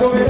Gracias.